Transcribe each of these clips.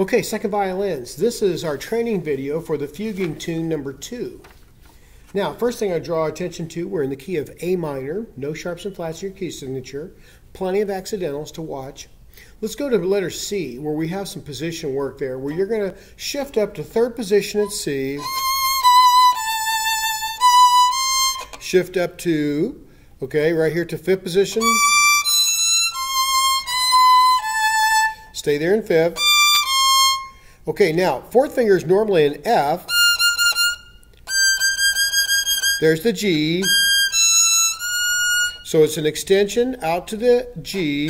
Okay, second violins. This is our training video for the fuguing tune number two. Now, first thing I draw attention to, we're in the key of A minor, no sharps and flats in your key signature, plenty of accidentals to watch. Let's go to letter C, where we have some position work there, where you're going to shift up to third position at C, shift up to, okay, right here to fifth position, stay there in fifth. Okay, now, fourth finger is normally an F, there's the G. So it's an extension out to the G.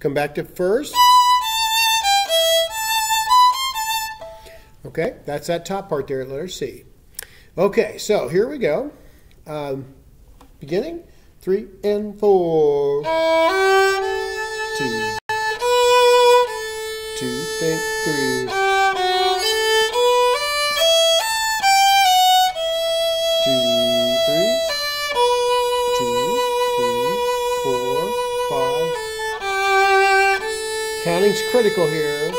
Come back to first. Okay, that's that top part there at letter C. Okay, so here we go. Um, beginning, three and four. Two, two, three. Two, three, two, three, four, five. Counting's critical here.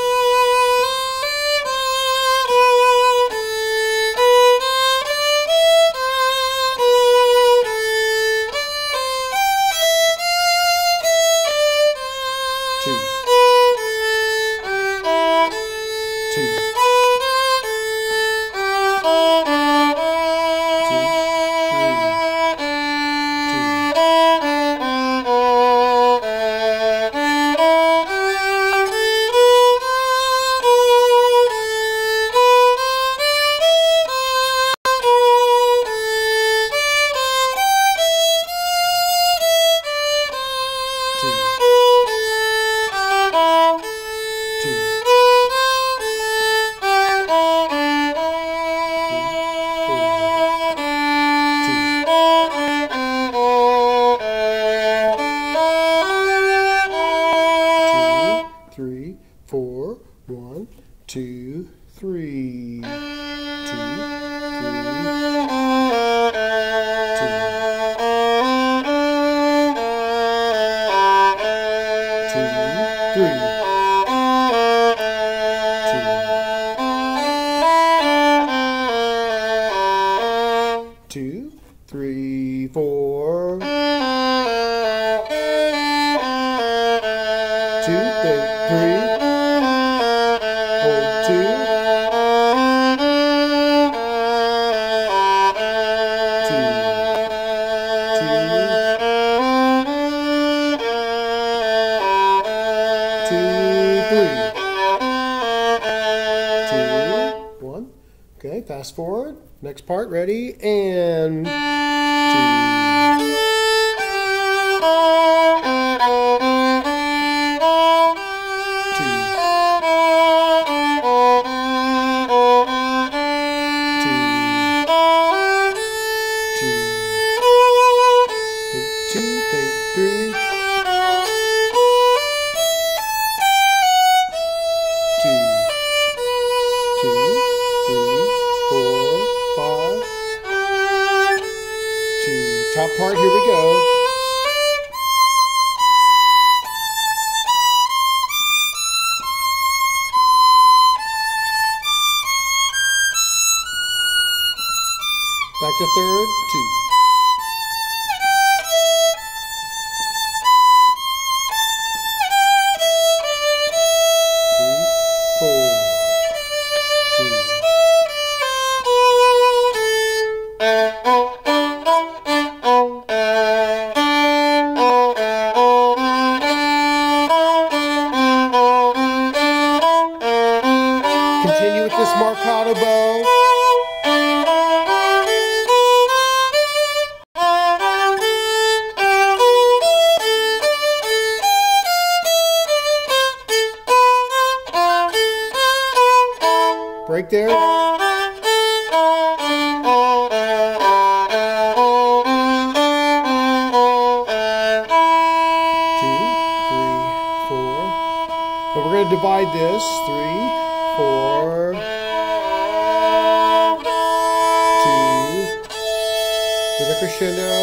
Two, three. Two, three, two, three. Two, three, four. Okay, fast forward. Next part, ready, and two. Part, here we go. Back to third, two. Break there. Two, three, four. And we're going to divide this. Three, four, two. With a crescendo.